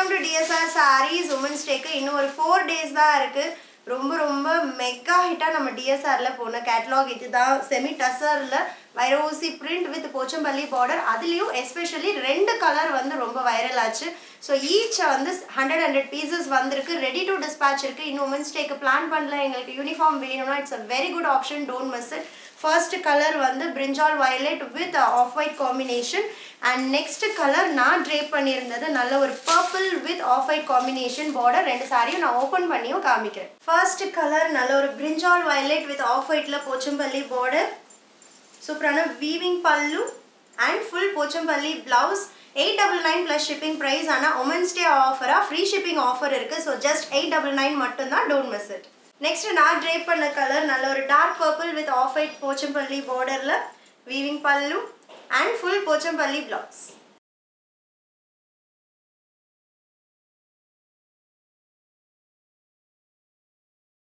Welcome to DSR sarees women's டேக்கு இன்னும் ஒரு four days தான் இருக்குது ரொம்ப ரொம்ப மெக்கா ஹிட்டாக நம்ம டிஎஸ்ஆரில் போன கேட்லாக் இது தான் செமி டசரில் வைரோசி பிரிண்ட் வித் போச்சம்பள்ளி பார்டர் அதுலேயும் எஸ்பெஷலி ரெண்டு கலர் வந்து ரொம்ப வைரல் ஆச்சு. ஸோ ஈச் வந்து ஹண்ட்ரட் ஹண்ட்ரட் பீசஸ் வந்திருக்கு. ரெடி டு டிஸ்பேச் இருக்குது இன்னும் உமன்ஸ் டேக்கு பிளான் பண்ணல. எங்களுக்கு யூனிஃபார்ம் வேணும்னா it's a very good option don't miss it first colour வந்து brinjal violet with off white combination and next colour நான் ட்ரேப் பண்ணியிருந்தது. நல்ல ஒரு purple with off white combination border ரெண்டு சாரியும் நான் ஓப்பன் பண்ணியும் காமிக்கிறேன். ஃபர்ஸ்ட் கலர் நல்ல ஒரு பிரிஞ்சால் வயலட் வித் ஆஃப் ஒயிட்டில் போச்சம்பள்ளி பார்டர் சூப்பரான weaving pallu. And full Pochampally blouse eight double nine plus shipping price ஆனால் உமன்ஸ் டே ஆஃபராக ஃப்ரீ ஷிப்பிங் ஆஃபர் இருக்குது so just eight double nine மட்டும்தான். டோன்ட் மிஸ் இட் நெக்ஸ்ட் நான் drape பண்ண colour நல்ல ஒரு dark purple with off white Pochampally பார்டரில் weaving pallu and full Pochampally blouse